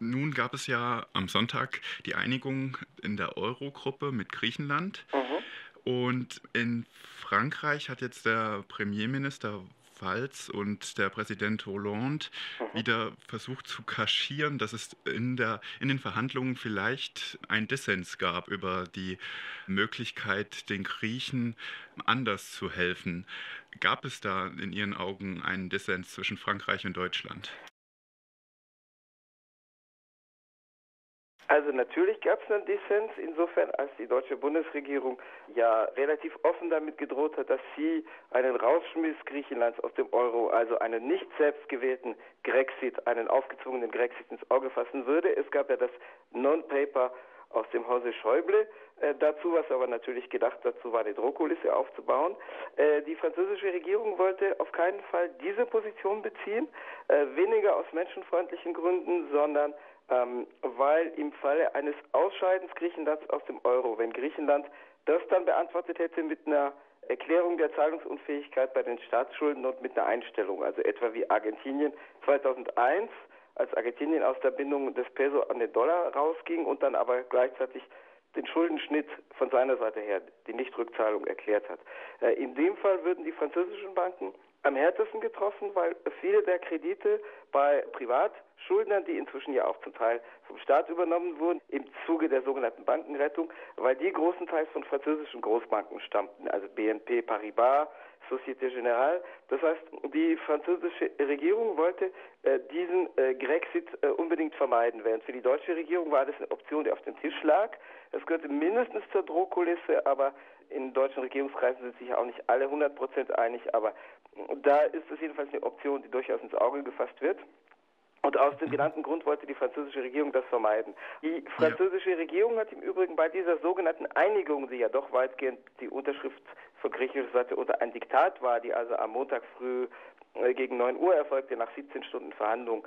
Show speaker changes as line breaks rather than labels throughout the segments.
Nun gab es ja am Sonntag die Einigung in der Eurogruppe mit Griechenland. Mhm. Und in Frankreich hat jetzt der Premierminister Pfalz und der Präsident Hollande mhm. wieder versucht zu kaschieren, dass es in, der, in den Verhandlungen vielleicht ein Dissens gab über die Möglichkeit, den Griechen anders zu helfen. Gab es da in Ihren Augen einen Dissens zwischen Frankreich und Deutschland?
Also natürlich gab es einen Dissens, insofern als die deutsche Bundesregierung ja relativ offen damit gedroht hat, dass sie einen Rausschmiss Griechenlands aus dem Euro, also einen nicht selbst gewählten Grexit, einen aufgezwungenen Grexit ins Auge fassen würde. Es gab ja das Non-Paper aus dem Hause Schäuble äh, dazu, was aber natürlich gedacht dazu war, eine Drohkulisse aufzubauen. Äh, die französische Regierung wollte auf keinen Fall diese Position beziehen, äh, weniger aus menschenfreundlichen Gründen, sondern ähm, weil im Falle eines Ausscheidens Griechenlands aus dem Euro, wenn Griechenland das dann beantwortet hätte mit einer Erklärung der Zahlungsunfähigkeit bei den Staatsschulden und mit einer Einstellung, also etwa wie Argentinien 2001, als Argentinien aus der Bindung des Peso an den Dollar rausging und dann aber gleichzeitig den Schuldenschnitt von seiner Seite her, die Nichtrückzahlung erklärt hat. Äh, in dem Fall würden die französischen Banken am härtesten getroffen, weil viele der Kredite bei Privatschuldnern, die inzwischen ja auch zum Teil vom Staat übernommen wurden, im Zuge der sogenannten Bankenrettung, weil die großenteils von französischen Großbanken stammten, also BNP Paribas, Société Générale. Das heißt, die französische Regierung wollte äh, diesen äh, Grexit äh, unbedingt vermeiden, während für die deutsche Regierung war das eine Option, die auf dem Tisch lag. Es gehörte mindestens zur Drohkulisse, aber in deutschen Regierungskreisen sind sich auch nicht alle 100 Prozent einig, aber da ist es jedenfalls eine Option, die durchaus ins Auge gefasst wird. Und aus dem mhm. genannten Grund wollte die französische Regierung das vermeiden. Die französische. Regierung hat im Übrigen bei dieser sogenannten Einigung, die ja doch weitgehend die Unterschrift von griechischer Seite unter ein Diktat war, die also am Montag früh äh, gegen 9 Uhr erfolgte, nach 17 Stunden Verhandlung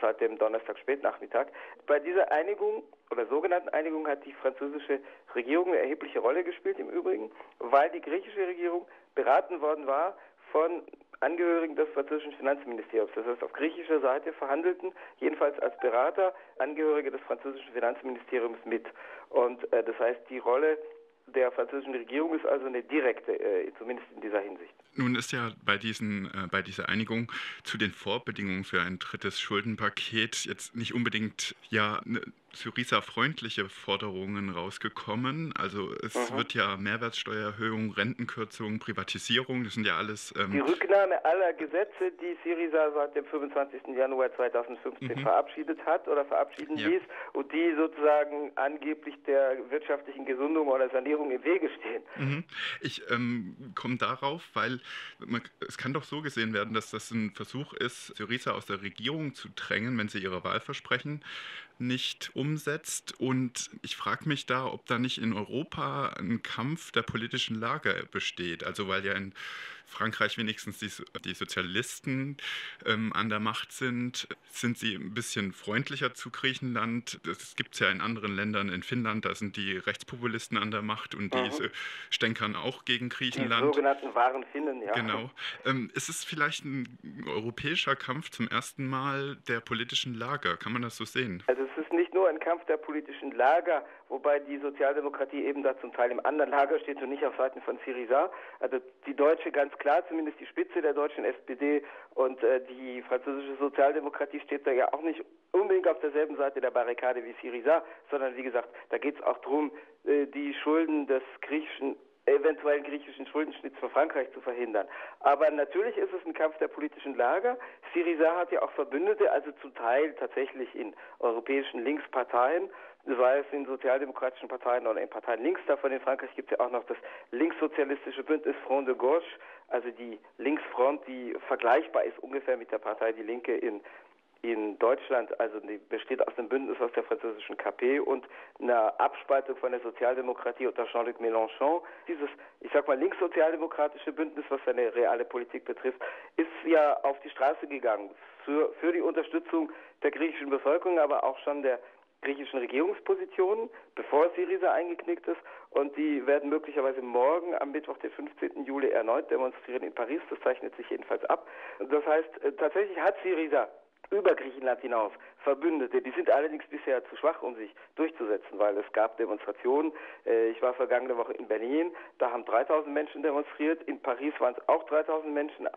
seit dem Donnerstag Spätnachmittag. Bei dieser Einigung oder sogenannten Einigung hat die französische Regierung eine erhebliche Rolle gespielt im Übrigen, weil die griechische Regierung beraten worden war von Angehörigen des französischen Finanzministeriums. Das heißt, auf griechischer Seite verhandelten jedenfalls als Berater Angehörige des französischen Finanzministeriums mit. Und äh, das heißt, die Rolle der französischen Regierung ist also eine direkte, äh, zumindest in dieser Hinsicht.
Nun ist ja bei, diesen, äh, bei dieser Einigung zu den Vorbedingungen für ein drittes Schuldenpaket jetzt nicht unbedingt ja ne, Syriza-freundliche Forderungen rausgekommen. Also es mhm. wird ja Mehrwertsteuererhöhung, Rentenkürzung, Privatisierung, das sind ja alles...
Ähm die Rücknahme aller Gesetze, die Syriza seit dem 25. Januar 2015 mhm. verabschiedet hat oder verabschieden ja. ließ und die sozusagen angeblich der wirtschaftlichen Gesundung oder Sanierung im Wege stehen.
Mhm. Ich ähm, komme darauf, weil man, es kann doch so gesehen werden, dass das ein Versuch ist, Syriza aus der Regierung zu drängen, wenn sie ihre Wahlversprechen nicht umsetzt. Und ich frage mich da, ob da nicht in Europa ein Kampf der politischen Lager besteht. Also weil ja in Frankreich wenigstens die, die Sozialisten ähm, an der Macht sind, sind sie ein bisschen freundlicher zu Griechenland. Das gibt es ja in anderen Ländern, in Finnland, da sind die Rechtspopulisten an der Macht und mhm. die stänkern auch gegen Griechenland. Die
sogenannten wahren Finnen, ja.
Genau. Ähm, ist es vielleicht ein europäischer Kampf zum ersten Mal der politischen Lager? Kann man das so sehen?
Also es ist nicht nur ein Kampf der politischen Lager, wobei die Sozialdemokratie eben da zum Teil im anderen Lager steht und nicht auf Seiten von Syriza. Also die deutsche, ganz klar, zumindest die Spitze der deutschen SPD und äh, die französische Sozialdemokratie steht da ja auch nicht unbedingt auf derselben Seite der Barrikade wie Syriza, sondern wie gesagt, da geht es auch darum, äh, die Schulden des griechischen eventuellen griechischen Schuldenschnitts für Frankreich zu verhindern. Aber natürlich ist es ein Kampf der politischen Lager. Syriza hat ja auch Verbündete, also zum Teil tatsächlich in europäischen Linksparteien, sei es in sozialdemokratischen Parteien oder in Parteien links davon. In Frankreich gibt es ja auch noch das linkssozialistische Bündnis Front de Gauche, also die Linksfront, die vergleichbar ist ungefähr mit der Partei Die Linke in in Deutschland, also die besteht aus einem Bündnis aus der französischen KP und einer Abspaltung von der Sozialdemokratie unter Jean-Luc Mélenchon. Dieses, ich sag mal, linkssozialdemokratische Bündnis, was seine reale Politik betrifft, ist ja auf die Straße gegangen für, für die Unterstützung der griechischen Bevölkerung, aber auch schon der griechischen Regierungspositionen, bevor Syriza eingeknickt ist. Und die werden möglicherweise morgen am Mittwoch, den 15. Juli, erneut demonstrieren in Paris. Das zeichnet sich jedenfalls ab. Das heißt, äh, tatsächlich hat Syriza über Griechenland hinaus Verbündete. Die sind allerdings bisher zu schwach, um sich durchzusetzen, weil es gab Demonstrationen. Äh, ich war vergangene Woche in Berlin, da haben 3000 Menschen demonstriert. In Paris waren es auch 3000 Menschen.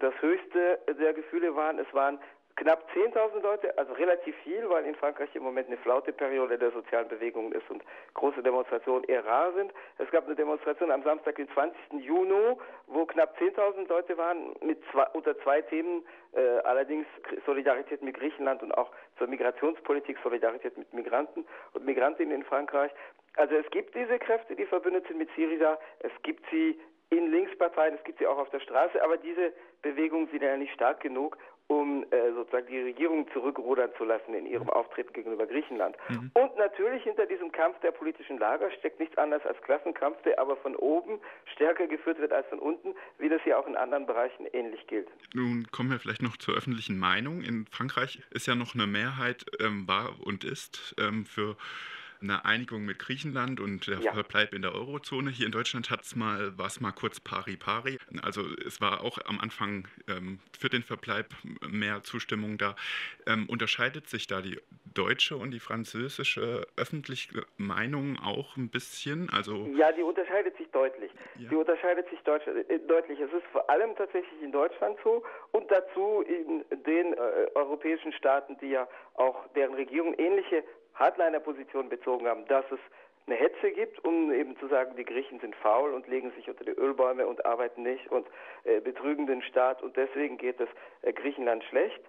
Das höchste der Gefühle waren, es waren knapp 10.000 Leute, also relativ viel, weil in Frankreich im Moment eine flaute Periode der sozialen Bewegungen ist und große Demonstrationen eher rar sind. Es gab eine Demonstration am Samstag, den 20. Juni, wo knapp 10.000 Leute waren, mit zwei, unter zwei Themen, äh, allerdings Solidarität mit Griechenland und auch zur Migrationspolitik, Solidarität mit Migranten und Migrantinnen in Frankreich. Also es gibt diese Kräfte, die verbündet sind mit Syriza, es gibt sie in Linksparteien, es gibt sie auch auf der Straße, aber diese Bewegungen sind ja nicht stark genug, um äh, sozusagen die Regierung zurückrudern zu lassen in ihrem Auftreten gegenüber Griechenland. Mhm. Und natürlich hinter diesem Kampf der politischen Lager steckt nichts anderes als Klassenkampf, der aber von oben stärker geführt wird als von unten, wie das ja auch in anderen Bereichen ähnlich gilt.
Nun kommen wir vielleicht noch zur öffentlichen Meinung. In Frankreich ist ja noch eine Mehrheit ähm, war und ist ähm, für eine Einigung mit Griechenland und der ja. Verbleib in der Eurozone. Hier in Deutschland hat es mal, war es mal kurz pari pari. Also es war auch am Anfang ähm, für den Verbleib mehr Zustimmung da. Ähm, unterscheidet sich da die deutsche und die französische öffentliche Meinung auch ein bisschen? Also
ja, die unterscheidet sich deutlich. Ja. Die unterscheidet sich deutsch, äh, deutlich. Es ist vor allem tatsächlich in Deutschland so und dazu in den äh, europäischen Staaten, die ja auch deren Regierung ähnliche Hardliner-Position bezogen haben, dass es eine Hetze gibt, um eben zu sagen, die Griechen sind faul und legen sich unter die Ölbäume und arbeiten nicht und äh, betrügen den Staat und deswegen geht es äh, Griechenland schlecht.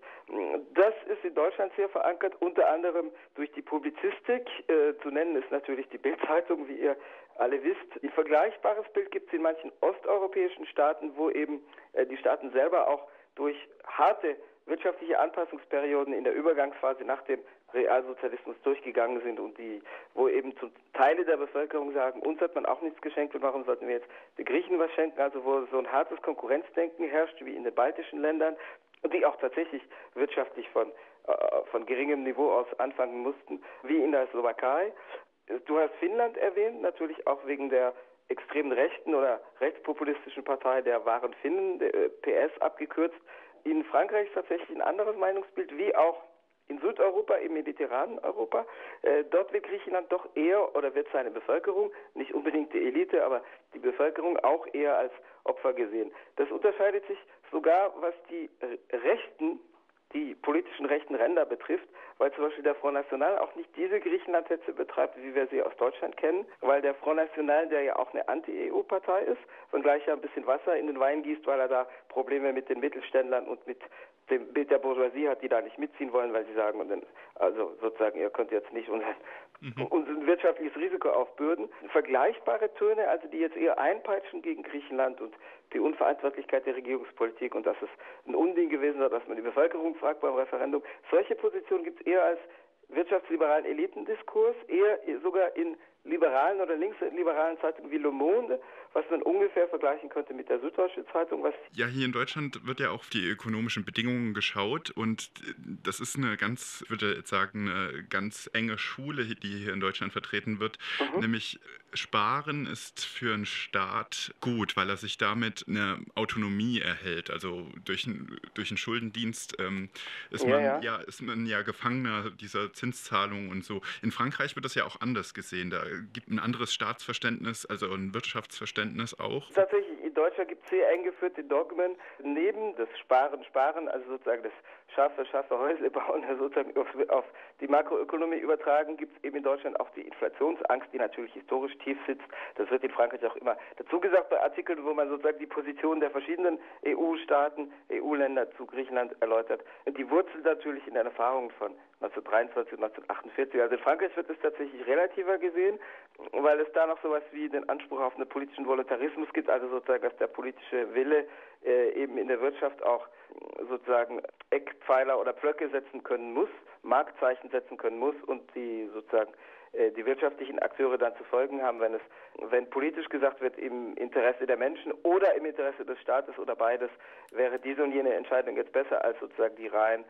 Das ist in Deutschland sehr verankert, unter anderem durch die Publizistik. Äh, zu nennen ist natürlich die Bildzeitung, wie ihr alle wisst. Ein vergleichbares Bild gibt es in manchen osteuropäischen Staaten, wo eben äh, die Staaten selber auch durch harte wirtschaftliche Anpassungsperioden in der Übergangsphase nach dem Realsozialismus durchgegangen sind und die, wo eben zum Teile der Bevölkerung sagen, uns hat man auch nichts geschenkt und warum sollten wir jetzt den Griechen was schenken? Also wo so ein hartes Konkurrenzdenken herrscht wie in den baltischen Ländern und die auch tatsächlich wirtschaftlich von, äh, von geringem Niveau aus anfangen mussten, wie in der Slowakei. Du hast Finnland erwähnt, natürlich auch wegen der extremen rechten oder rechtspopulistischen Partei der wahren Finnen, der äh, PS abgekürzt. In Frankreich ist tatsächlich ein anderes Meinungsbild, wie auch in Südeuropa, im mediterranen Europa, äh, dort wird Griechenland doch eher oder wird seine Bevölkerung, nicht unbedingt die Elite, aber die Bevölkerung auch eher als Opfer gesehen. Das unterscheidet sich sogar, was die Rechten die politischen rechten Ränder betrifft, weil zum Beispiel der Front National auch nicht diese Griechenlandhetze betreibt, wie wir sie aus Deutschland kennen, weil der Front National, der ja auch eine Anti-EU-Partei ist, wenngleich er ein bisschen Wasser in den Wein gießt, weil er da Probleme mit den Mittelständlern und mit dem Bild der Bourgeoisie hat, die da nicht mitziehen wollen, weil sie sagen, und dann, also sozusagen, ihr könnt jetzt nicht unser, mhm. unser wirtschaftliches Risiko aufbürden. Vergleichbare Töne, also die jetzt eher einpeitschen gegen Griechenland und die Unverantwortlichkeit der Regierungspolitik und dass es ein Unding gewesen war, dass man die Bevölkerung fragt beim Referendum. Solche Positionen gibt es eher als wirtschaftsliberalen Elitendiskurs, eher sogar in liberalen oder linksliberalen Zeitungen wie Le Monde, was man ungefähr vergleichen könnte mit der Süddeutsche Zeitung.
Ja, hier in Deutschland wird ja auf die ökonomischen Bedingungen geschaut und das ist eine ganz, ich würde jetzt sagen, eine ganz enge Schule, die hier in Deutschland vertreten wird, mhm. nämlich Sparen ist für einen Staat gut, weil er sich damit eine Autonomie erhält. Also durch, durch einen Schuldendienst ähm, ist, ja, man, ja. ja. ist man ja Gefangener dieser Zinszahlungen und so. In Frankreich wird das ja auch anders gesehen. Da gibt ein anderes Staatsverständnis, also ein Wirtschaftsverständnis auch.
Tatsächlich, in Deutschland gibt es sehr eng geführte Dogmen neben das Sparen, Sparen, also sozusagen das scharfe, scharfe Häusle bauen, sozusagen auf, auf die Makroökonomie übertragen, gibt es eben in Deutschland auch die Inflationsangst, die natürlich historisch tief sitzt. Das wird in Frankreich auch immer dazu gesagt bei Artikeln, wo man sozusagen die Position der verschiedenen EU-Staaten, EU-Länder zu Griechenland erläutert. Und die wurzelt natürlich in den Erfahrungen von 1923 und 1948. Also in Frankreich wird es tatsächlich relativer gesehen, weil es da noch sowas wie den Anspruch auf einen politischen Voluntarismus gibt, also sozusagen, dass der politische Wille äh, eben in der Wirtschaft auch sozusagen Eckpfeiler oder Pflöcke setzen können muss, Marktzeichen setzen können muss und die sozusagen äh, die wirtschaftlichen Akteure dann zu folgen haben, wenn es, wenn politisch gesagt wird, im Interesse der Menschen oder im Interesse des Staates oder beides, wäre diese und jene Entscheidung jetzt besser als sozusagen die rein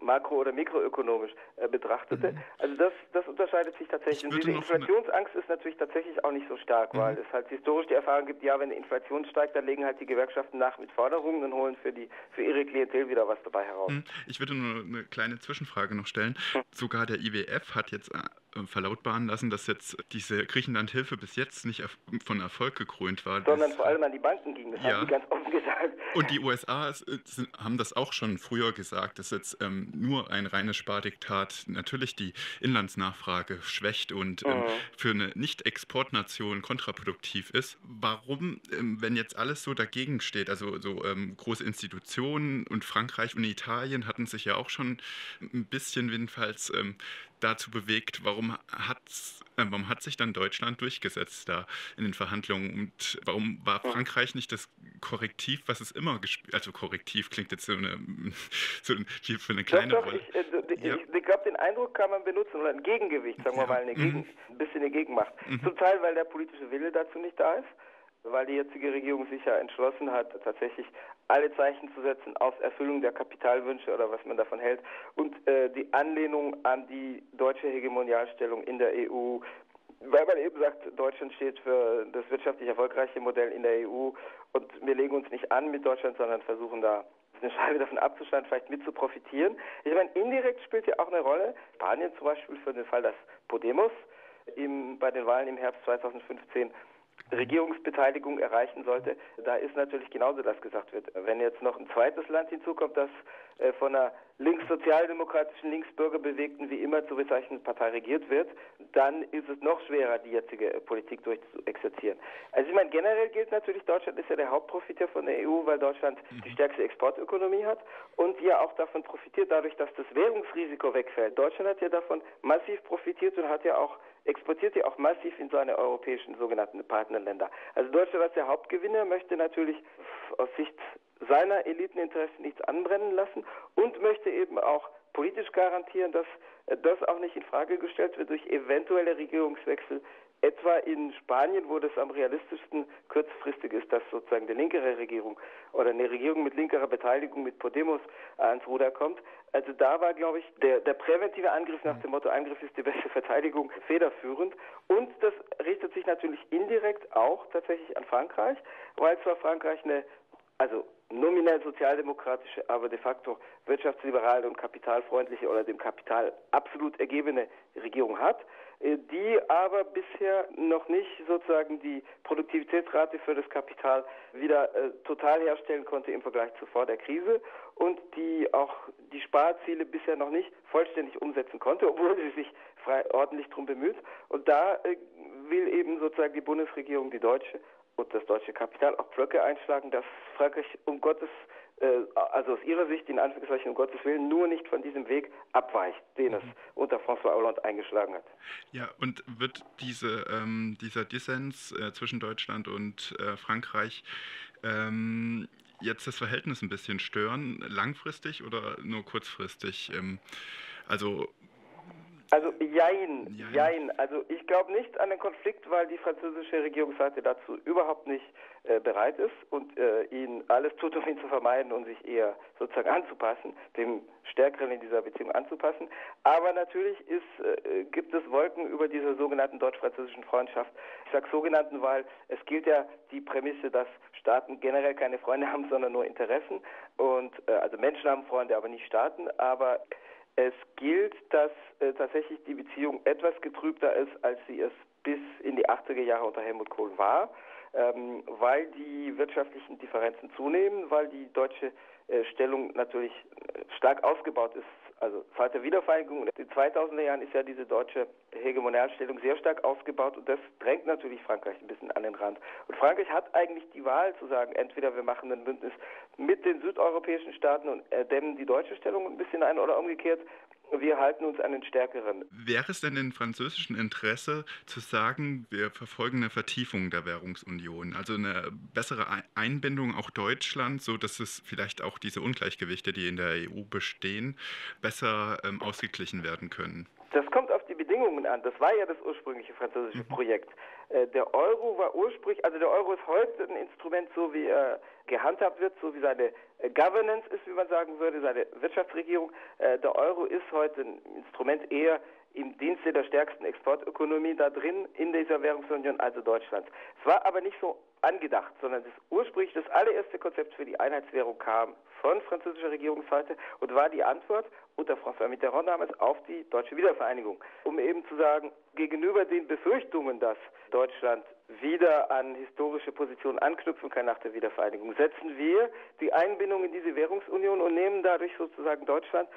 makro- oder mikroökonomisch äh, betrachtete. Mhm. Also das, das unterscheidet sich tatsächlich. Und diese Inflationsangst ist natürlich tatsächlich auch nicht so stark, mhm. weil es halt historisch die Erfahrung gibt, ja, wenn die Inflation steigt, dann legen halt die Gewerkschaften nach mit Forderungen und holen für, die, für ihre Klientel wieder was dabei heraus. Mhm.
Ich würde nur eine kleine Zwischenfrage noch stellen. Hm. Sogar der IWF hat jetzt äh, verlautbaren lassen, dass jetzt diese Griechenland-Hilfe bis jetzt nicht von Erfolg gekrönt war.
Sondern vor allem an die Banken ging, das ja. haben die ganz offen gesagt.
Und die USA äh, haben das auch schon früher gesagt, dass jetzt ähm, nur ein reines Spardiktat natürlich die Inlandsnachfrage schwächt und ähm, mhm. für eine Nicht-Exportnation kontraproduktiv ist. Warum, ähm, wenn jetzt alles so dagegen steht, also so ähm, große Institutionen und Frankreich und Italien hatten sich ja auch schon ein bisschen jedenfalls ähm, dazu bewegt, warum, hat's, äh, warum hat sich dann Deutschland durchgesetzt da in den Verhandlungen und warum war Frankreich nicht das Korrektiv, was es immer gespielt Also Korrektiv klingt jetzt so, eine, so für eine kleine
doch,
doch, Rolle.
Ich, äh, ja. ich, ich glaube, den Eindruck kann man benutzen oder ein Gegengewicht, sagen wir mal, eine Gegen, mhm. ein bisschen eine Gegenmacht. Mhm. Zum Teil, weil der politische Wille dazu nicht da ist weil die jetzige Regierung sich ja entschlossen hat, tatsächlich alle Zeichen zu setzen auf Erfüllung der Kapitalwünsche oder was man davon hält und äh, die Anlehnung an die deutsche Hegemonialstellung in der EU, weil man eben sagt, Deutschland steht für das wirtschaftlich erfolgreiche Modell in der EU und wir legen uns nicht an mit Deutschland, sondern versuchen da eine Scheibe davon abzuschneiden, vielleicht mit zu profitieren. Ich meine, indirekt spielt ja auch eine Rolle, Spanien zum Beispiel für den Fall, dass Podemos im, bei den Wahlen im Herbst 2015 Regierungsbeteiligung erreichen sollte, da ist natürlich genauso das gesagt wird. Wenn jetzt noch ein zweites Land hinzukommt, das äh, von einer linkssozialdemokratischen, linksbürgerbewegten, wie immer zu bezeichneten Partei regiert wird, dann ist es noch schwerer, die jetzige äh, Politik durchzuexerzieren. Also ich meine, generell gilt natürlich, Deutschland ist ja der Hauptprofiteur von der EU, weil Deutschland mhm. die stärkste Exportökonomie hat und ja auch davon profitiert, dadurch, dass das Währungsrisiko wegfällt. Deutschland hat ja davon massiv profitiert und hat ja auch exportiert ja auch massiv in seine europäischen sogenannten Partnerländer. Also Deutschland als der Hauptgewinner möchte natürlich aus Sicht seiner Eliteninteressen nichts anbrennen lassen und möchte eben auch politisch garantieren, dass das auch nicht in Frage gestellt wird durch eventuelle Regierungswechsel Etwa in Spanien, wo das am realistischsten kurzfristig ist, dass sozusagen eine linkere Regierung oder eine Regierung mit linkerer Beteiligung mit Podemos ans Ruder kommt. Also da war, glaube ich, der, der präventive Angriff nach dem Motto Angriff ist die beste Verteidigung federführend. Und das richtet sich natürlich indirekt auch tatsächlich an Frankreich, weil zwar Frankreich eine also nominell sozialdemokratische, aber de facto wirtschaftsliberale und kapitalfreundliche oder dem Kapital absolut ergebene Regierung hat, äh, die aber bisher noch nicht sozusagen die Produktivitätsrate für das Kapital wieder äh, total herstellen konnte im Vergleich zu vor der Krise und die auch die Sparziele bisher noch nicht vollständig umsetzen konnte, obwohl sie sich frei ordentlich darum bemüht. Und da äh, will eben sozusagen die Bundesregierung, die deutsche, und das deutsche Kapital auch Pflöcke einschlagen, dass Frankreich um Gottes, äh, also aus ihrer Sicht, in Anführungszeichen um Gottes Willen, nur nicht von diesem Weg abweicht, den mhm. es unter François Hollande eingeschlagen hat.
Ja, und wird diese, ähm, dieser Dissens äh, zwischen Deutschland und äh, Frankreich ähm, jetzt das Verhältnis ein bisschen stören, langfristig oder nur kurzfristig? Ähm, also
also jein, jein. jein. Also ich glaube nicht an den Konflikt, weil die französische Regierungsseite dazu überhaupt nicht äh, bereit ist und äh, ihn alles tut, um ihn zu vermeiden und sich eher sozusagen anzupassen, dem Stärkeren in dieser Beziehung anzupassen. Aber natürlich ist, äh, gibt es Wolken über dieser sogenannten deutsch-französischen Freundschaft. Ich sage sogenannten, weil es gilt ja die Prämisse, dass Staaten generell keine Freunde haben, sondern nur Interessen. Und äh, also Menschen haben Freunde, aber nicht Staaten. Aber es gilt, dass äh, tatsächlich die Beziehung etwas getrübter ist, als sie es bis in die 80er Jahre unter Helmut Kohl war, ähm, weil die wirtschaftlichen Differenzen zunehmen, weil die deutsche äh, Stellung natürlich äh, stark ausgebaut ist also seit der Wiedervereinigung in den 2000er Jahren ist ja diese deutsche Hegemonialstellung sehr stark ausgebaut und das drängt natürlich Frankreich ein bisschen an den Rand. Und Frankreich hat eigentlich die Wahl zu sagen, entweder wir machen ein Bündnis mit den südeuropäischen Staaten und dämmen die deutsche Stellung ein bisschen ein oder umgekehrt wir halten uns an den Stärkeren.
Wäre es denn in französischen Interesse zu sagen, wir verfolgen eine Vertiefung der Währungsunion, also eine bessere Einbindung auch Deutschlands, so dass es vielleicht auch diese Ungleichgewichte, die in der EU bestehen, besser ähm, ausgeglichen werden können?
Das kommt auf die Bedingungen an. Das war ja das ursprüngliche französische mhm. Projekt. Äh, der Euro war ursprünglich, also der Euro ist heute ein Instrument, so wie er gehandhabt wird, so wie seine äh, Governance ist, wie man sagen würde, seine Wirtschaftsregierung. Äh, der Euro ist heute ein Instrument eher im Dienste der stärksten Exportökonomie da drin in dieser Währungsunion, also Deutschland. Es war aber nicht so angedacht, sondern das ursprünglich das allererste Konzept für die Einheitswährung kam von französischer Regierungsseite und war die Antwort unter François Mitterrand damals auf die deutsche Wiedervereinigung, um eben zu sagen, gegenüber den Befürchtungen, dass Deutschland wieder an historische Positionen anknüpfen kann nach der Wiedervereinigung, setzen wir die Einbindung in diese Währungsunion und nehmen dadurch sozusagen Deutschland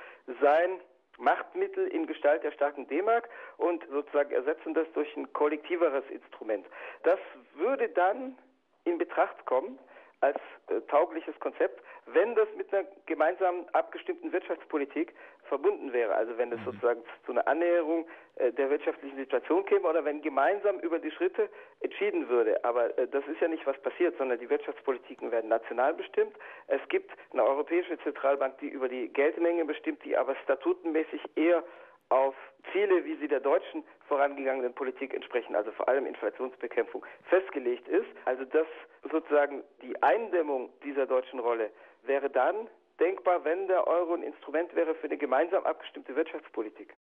sein Machtmittel in Gestalt der starken D-Mark und sozusagen ersetzen das durch ein kollektiveres Instrument. Das würde dann in Betracht kommen als äh, taugliches Konzept, wenn das mit einer gemeinsam abgestimmten Wirtschaftspolitik verbunden wäre. Also wenn es mhm. sozusagen zu einer Annäherung äh, der wirtschaftlichen Situation käme oder wenn gemeinsam über die Schritte entschieden würde. Aber äh, das ist ja nicht was passiert, sondern die Wirtschaftspolitiken werden national bestimmt. Es gibt eine europäische Zentralbank, die über die Geldmenge bestimmt, die aber statutenmäßig eher auf Ziele, wie sie der deutschen vorangegangenen Politik entsprechen, also vor allem Inflationsbekämpfung, festgelegt ist. Also dass sozusagen die Eindämmung dieser deutschen Rolle wäre dann denkbar, wenn der Euro ein Instrument wäre für eine gemeinsam abgestimmte Wirtschaftspolitik.